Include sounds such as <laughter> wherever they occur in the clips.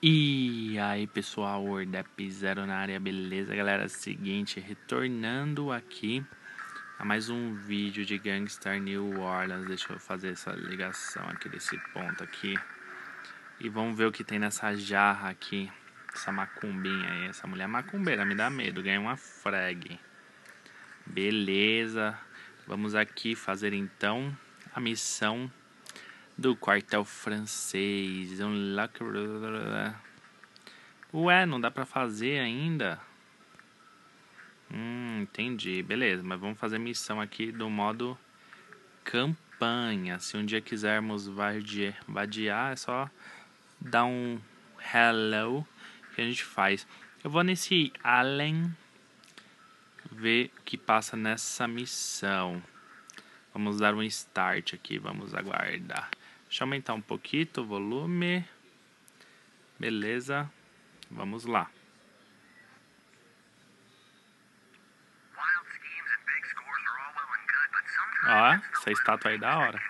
E aí pessoal, Wordap Zero na área, beleza galera? Seguinte, retornando aqui a mais um vídeo de Gangstar New Orleans. Deixa eu fazer essa ligação aqui desse ponto aqui. E vamos ver o que tem nessa jarra aqui Essa macumbinha aí, essa mulher macumbeira, me dá medo, ganha uma frag. Beleza, vamos aqui fazer então a missão do quartel francês. Um Ué, não dá pra fazer ainda? Hum, entendi. Beleza, mas vamos fazer missão aqui do modo campanha. Se um dia quisermos vadiar é só dar um hello que a gente faz. Eu vou nesse Allen ver o que passa nessa missão. Vamos dar um start aqui, vamos aguardar. Deixa eu aumentar um pouquinho o volume. Beleza. Vamos lá. Ó, essa estátua aí da hora.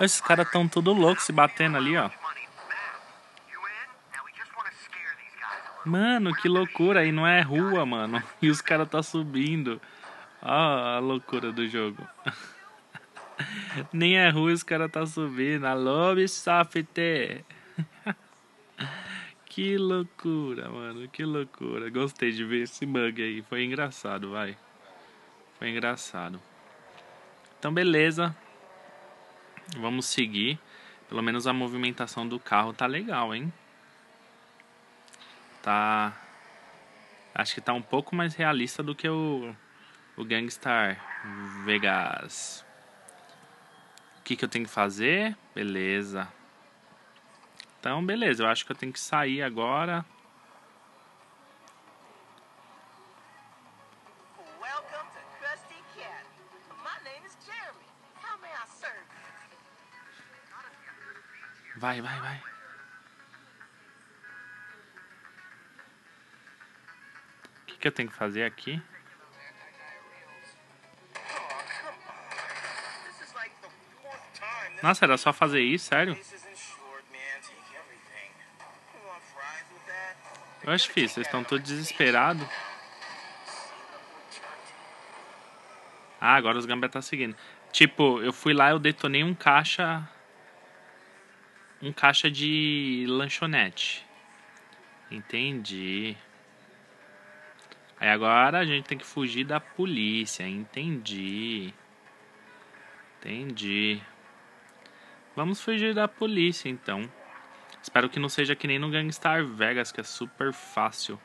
Esses caras estão tudo loucos se batendo ali, ó. Mano, que loucura. E não é rua, mano. E os caras tá subindo. Ó a loucura do jogo. <laughs> Nem é rua, os caras tá subindo. Alô, Ubisoft. <laughs> que loucura, mano. Que loucura. Gostei de ver esse bug aí. Foi engraçado, vai. Foi engraçado. Então, beleza. Vamos seguir. Pelo menos a movimentação do carro tá legal, hein? Tá. Acho que tá um pouco mais realista do que o, o Gangstar Vegas. O que, que eu tenho que fazer? Beleza. Então, beleza. Eu acho que eu tenho que sair agora. Vai, vai, vai. Que, que eu tenho que fazer aqui? Nossa, era só fazer isso, sério? Eu acho difícil, vocês estão todos desesperados. Ah, agora os gambé tá seguindo. Tipo, eu fui lá, eu detonei um caixa... Um caixa de lanchonete. Entendi. Aí agora a gente tem que fugir da polícia. Entendi. Entendi. Vamos fugir da polícia então. Espero que não seja que nem no Gangstar Vegas, que é super fácil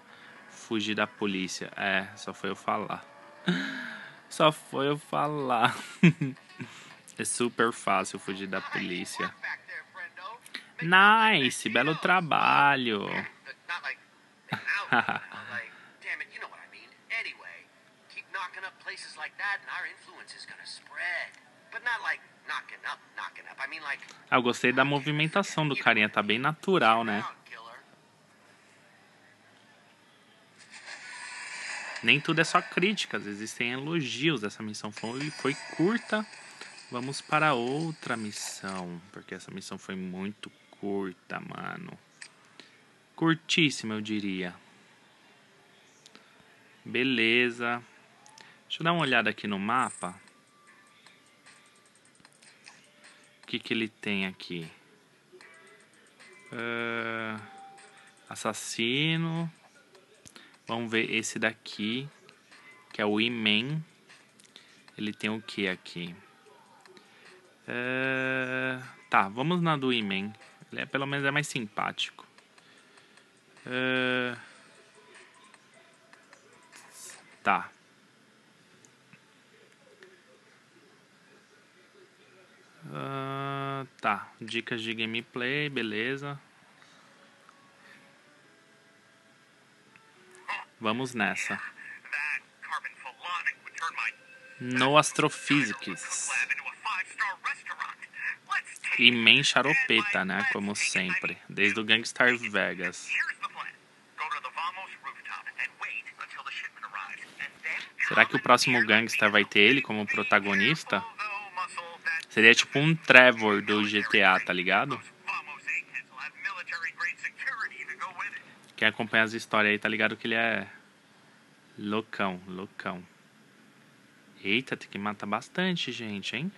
fugir da polícia. É, só foi eu falar. <laughs> Só foi eu falar. <laughs> é super fácil fugir da polícia. Nice, belo trabalho. <laughs> ah, eu gostei da movimentação do carinha, tá bem natural, né? Nem tudo é só críticas, existem elogios. Essa missão foi, foi curta. Vamos para outra missão, porque essa missão foi muito curta, mano. Curtíssima, eu diria. Beleza. Deixa eu dar uma olhada aqui no mapa. O que, que ele tem aqui? Uh, assassino. Vamos ver esse daqui, que é o Iman. Ele tem o que aqui? Uh, tá, vamos na do Iman. Ele é, pelo menos é mais simpático. Uh, tá. Uh, tá, dicas de gameplay, beleza. Vamos nessa. No Astrophysics. E main charopeta, né? Como sempre. Desde o Gangstar Vegas. Será que o próximo Gangster vai ter ele como protagonista? Seria tipo um Trevor do GTA, tá ligado? Quem acompanha as histórias aí tá ligado que ele é loucão, loucão. Eita, tem que matar bastante gente, hein?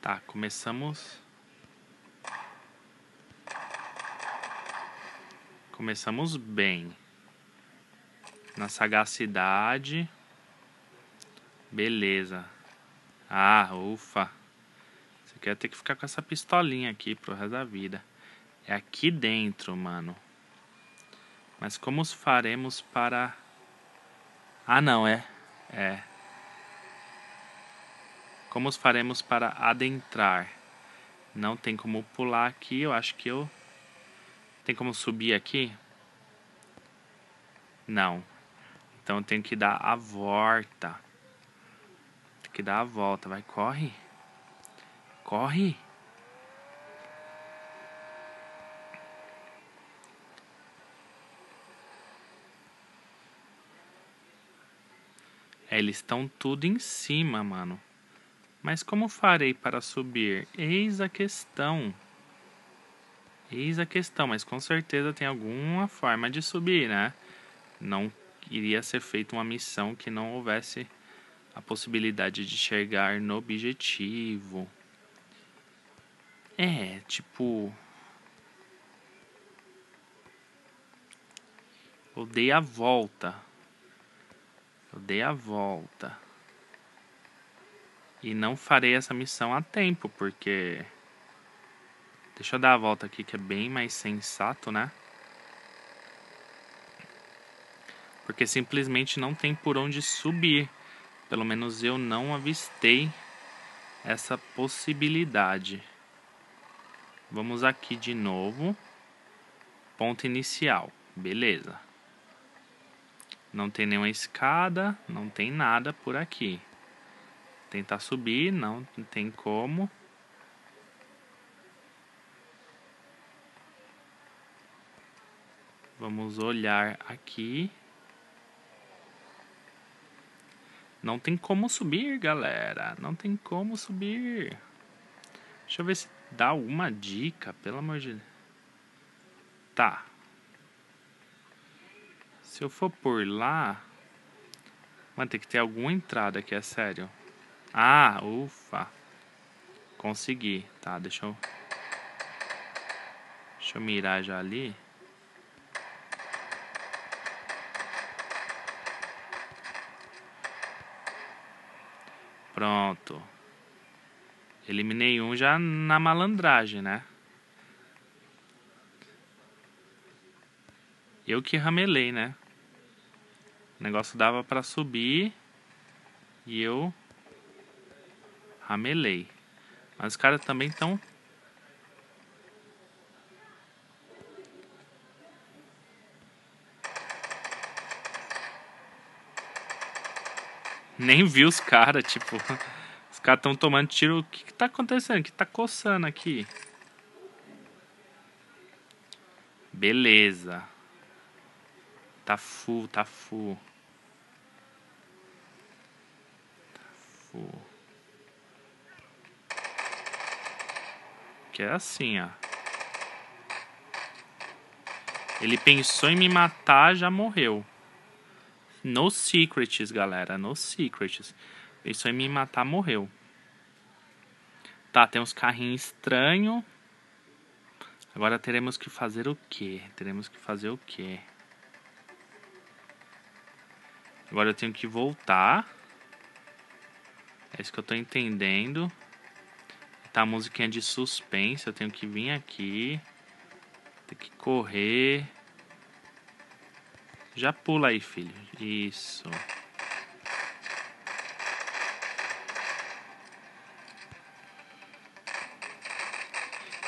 Tá, começamos. Começamos bem. Na sagacidade. Beleza. Ah, ufa. Você quer ter que ficar com essa pistolinha aqui pro resto da vida. É aqui dentro, mano. Mas como os faremos para... Ah, não, é. É. Como os faremos para adentrar? Não tem como pular aqui, eu acho que eu... Tem como subir aqui? Não. Então eu tenho que dar a volta. Tem que dar a volta. Vai, corre. Corre. É, eles estão tudo em cima, mano. Mas como farei para subir? Eis a questão. Eis a questão, mas com certeza tem alguma forma de subir, né? Não iria ser feita uma missão que não houvesse a possibilidade de chegar no objetivo. É, tipo. Eu dei a volta. Eu dei a volta. E não farei essa missão a tempo, porque... Deixa eu dar a volta aqui, que é bem mais sensato, né? Porque simplesmente não tem por onde subir. Pelo menos eu não avistei essa possibilidade. Vamos aqui de novo. Ponto inicial. Beleza. Não tem nenhuma escada, não tem nada por aqui tentar subir, não tem como. Vamos olhar aqui. Não tem como subir, galera. Não tem como subir. Deixa eu ver se dá alguma dica, pelo amor de Deus. Tá. Se eu for por lá, vai ter que ter alguma entrada aqui, é sério. Ah, ufa. Consegui. Tá, deixa eu... Deixa eu mirar já ali. Pronto. Eliminei um já na malandragem, né? Eu que ramelei, né? O negócio dava pra subir. E eu Ramelei. Mas os caras também estão... Nem vi os caras, tipo... <laughs> Os caras estão tomando tiro. O que, que tá acontecendo? O que tá coçando aqui? Beleza. Tá full, tá full. Tá full. Que é assim, ó. Ele pensou em me matar, já morreu. No secrets, galera. No secrets. Pensou em me matar, morreu. Tá, tem uns carrinhos estranhos. Agora teremos que fazer o quê? Teremos que fazer o quê? Agora eu tenho que voltar. É isso que eu tô entendendo. Tá a musiquinha de suspense. Eu tenho que vir aqui. Tem que correr. Já pula aí, filho. Isso.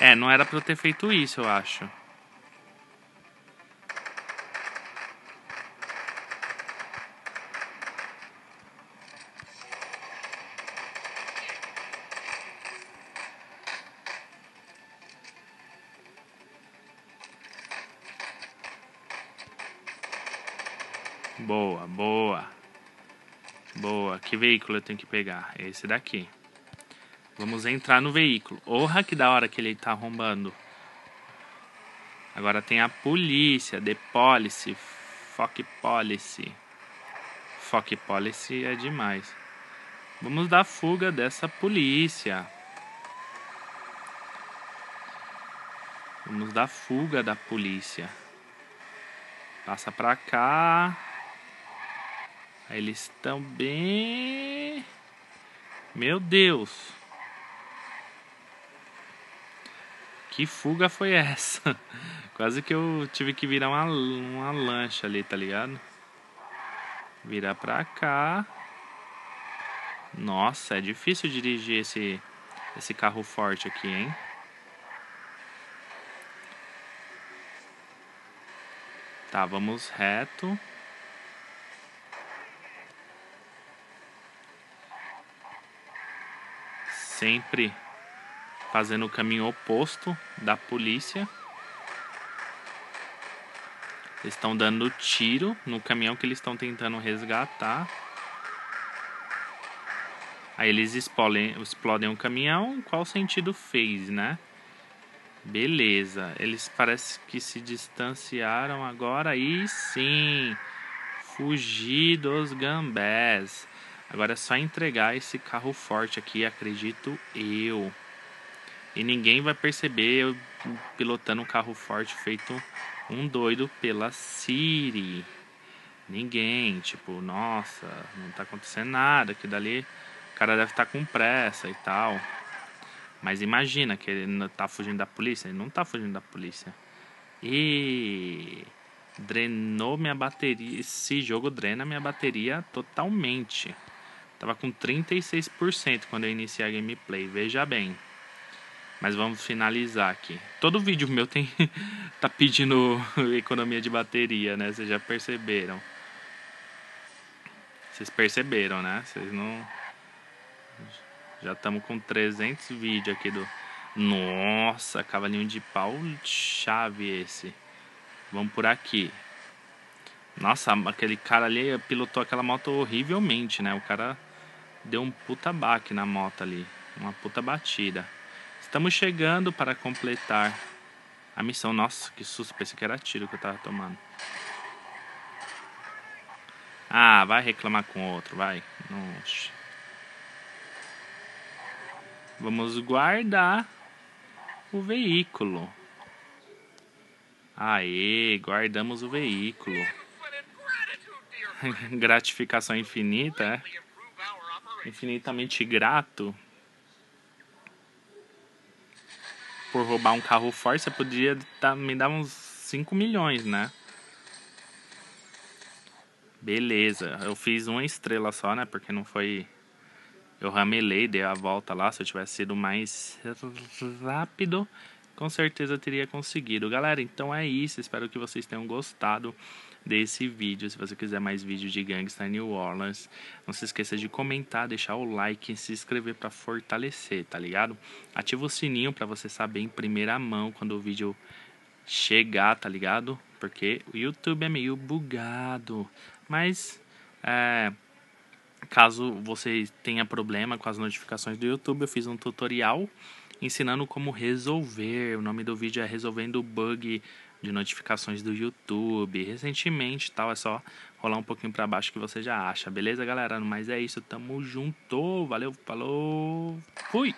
É, não era pra eu ter feito isso, eu acho. Veículo eu tenho que pegar? Esse daqui. Vamos entrar no veículo. Orra, que da hora que ele tá arrombando. Agora tem a polícia, The Policy, Fuck Policy. Fuck Policy é demais. Vamos dar fuga dessa polícia. Vamos dar fuga da polícia. Passa pra cá. Eles estão bem. Meu Deus. Que fuga foi essa? <laughs> Quase que eu tive que virar uma, uma lancha ali, tá ligado? Virar pra cá. Nossa, é difícil dirigir esse, esse carro forte aqui, hein? Tá, vamos reto. Sempre fazendo o caminho oposto da polícia. Eles estão dando tiro no caminhão que eles estão tentando resgatar. Aí eles explodem, explodem o caminhão. Qual sentido fez, né? Beleza. Eles parece que se distanciaram agora. Aí sim. Fugir dos gambés. Agora é só entregar esse carro forte aqui, acredito eu. E ninguém vai perceber eu pilotando um carro forte feito um doido pela Siri. Ninguém, tipo, nossa, não tá acontecendo nada, que dali o cara deve estar tá com pressa e tal. Mas imagina que ele tá fugindo da polícia, ele não tá fugindo da polícia. E drenou minha bateria, esse jogo drena minha bateria totalmente. Tava com 36% quando eu iniciei a gameplay, veja bem. Mas vamos finalizar aqui. Todo vídeo meu tem <laughs> tá pedindo <laughs> economia de bateria, né? Vocês já perceberam. Vocês perceberam, né? Vocês não já estamos com 300 vídeos aqui do... Nossa, cavalinho de pau chave esse. Vamos por aqui. Nossa, aquele cara ali pilotou aquela moto horrivelmente, né? O cara deu um puta baque na moto ali. Uma puta batida. Estamos chegando para completar a missão. Nossa, que susto. Pensei que era tiro que eu tava tomando. Ah, vai reclamar com outro, vai. Nossa. Vamos guardar o veículo. Aê, guardamos o veículo. <laughs> Gratificação infinita, é? Infinitamente grato. Por roubar um carro forte, você podia me dar uns 5 milhões, né? Beleza, eu fiz uma estrela só, né? Porque não foi eu ramelei, dei a volta lá. Se eu tivesse sido mais rápido, com certeza teria conseguido. Galera, então é isso. Espero que vocês tenham gostado desse vídeo. Se você quiser mais vídeos de Gangsta New Orleans, não se esqueça de comentar, deixar o like e se inscrever para fortalecer, tá ligado? Ativa o sininho para você saber em primeira mão quando o vídeo chegar, tá ligado? Porque o YouTube é meio bugado. Mas, é Caso você tenha problema com as notificações do YouTube, eu fiz um tutorial ensinando como resolver. O nome do vídeo é Resolvendo Bug de Notificações do YouTube. Recentemente, tal, é só rolar um pouquinho para baixo que você já acha. Beleza, galera? Mas é isso, tamo junto. Valeu, falou. Fui.